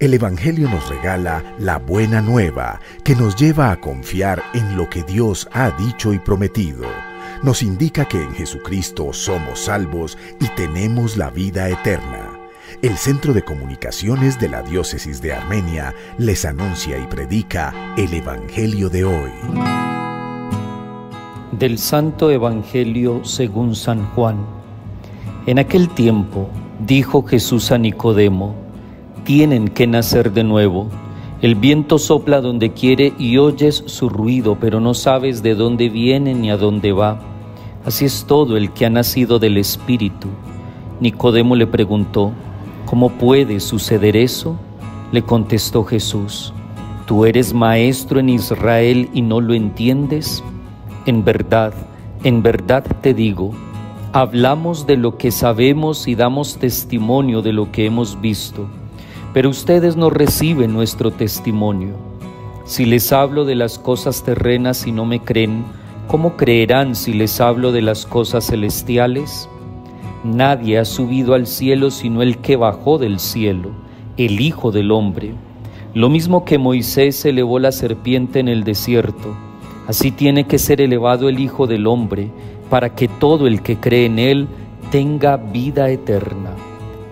El Evangelio nos regala la buena nueva que nos lleva a confiar en lo que Dios ha dicho y prometido. Nos indica que en Jesucristo somos salvos y tenemos la vida eterna. El Centro de Comunicaciones de la Diócesis de Armenia les anuncia y predica el Evangelio de hoy. Del Santo Evangelio según San Juan. En aquel tiempo dijo Jesús a Nicodemo, tienen que nacer de nuevo. El viento sopla donde quiere y oyes su ruido, pero no sabes de dónde viene ni a dónde va. Así es todo el que ha nacido del Espíritu. Nicodemo le preguntó, ¿cómo puede suceder eso? Le contestó Jesús, ¿tú eres maestro en Israel y no lo entiendes? En verdad, en verdad te digo, hablamos de lo que sabemos y damos testimonio de lo que hemos visto pero ustedes no reciben nuestro testimonio. Si les hablo de las cosas terrenas y no me creen, ¿cómo creerán si les hablo de las cosas celestiales? Nadie ha subido al cielo sino el que bajó del cielo, el Hijo del Hombre. Lo mismo que Moisés elevó la serpiente en el desierto, así tiene que ser elevado el Hijo del Hombre, para que todo el que cree en él tenga vida eterna.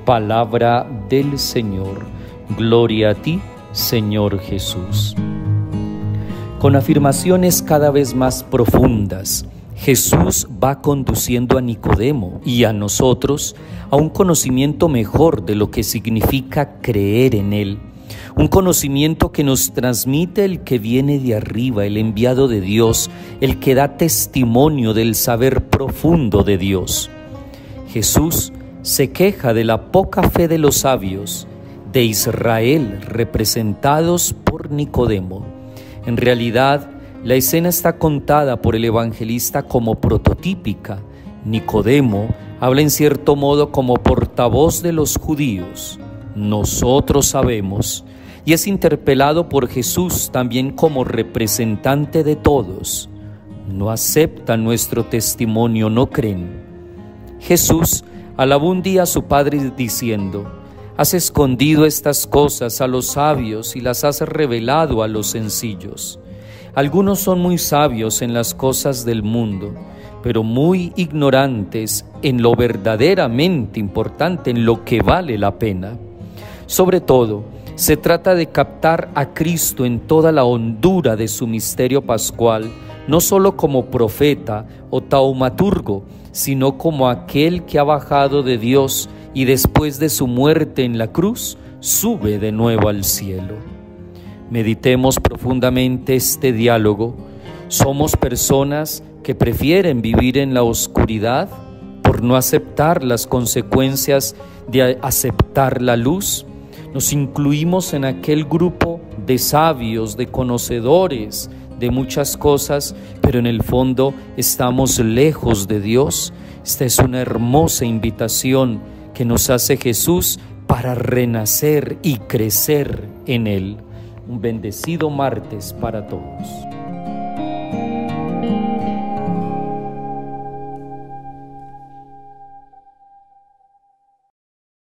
Palabra del Señor. Gloria a ti, Señor Jesús. Con afirmaciones cada vez más profundas, Jesús va conduciendo a Nicodemo y a nosotros a un conocimiento mejor de lo que significa creer en Él. Un conocimiento que nos transmite el que viene de arriba, el enviado de Dios, el que da testimonio del saber profundo de Dios. Jesús se queja de la poca fe de los sabios de Israel representados por Nicodemo. En realidad, la escena está contada por el evangelista como prototípica. Nicodemo habla en cierto modo como portavoz de los judíos. Nosotros sabemos y es interpelado por Jesús también como representante de todos. No aceptan nuestro testimonio, no creen. Jesús Alabó un día a su padre diciendo, Has escondido estas cosas a los sabios y las has revelado a los sencillos. Algunos son muy sabios en las cosas del mundo, pero muy ignorantes en lo verdaderamente importante, en lo que vale la pena. Sobre todo, se trata de captar a Cristo en toda la hondura de su misterio pascual, no solo como profeta o taumaturgo, sino como aquel que ha bajado de Dios y después de su muerte en la cruz, sube de nuevo al cielo. Meditemos profundamente este diálogo. Somos personas que prefieren vivir en la oscuridad por no aceptar las consecuencias de aceptar la luz. Nos incluimos en aquel grupo de sabios, de conocedores, de muchas cosas, pero en el fondo estamos lejos de Dios. Esta es una hermosa invitación que nos hace Jesús para renacer y crecer en Él. Un bendecido martes para todos.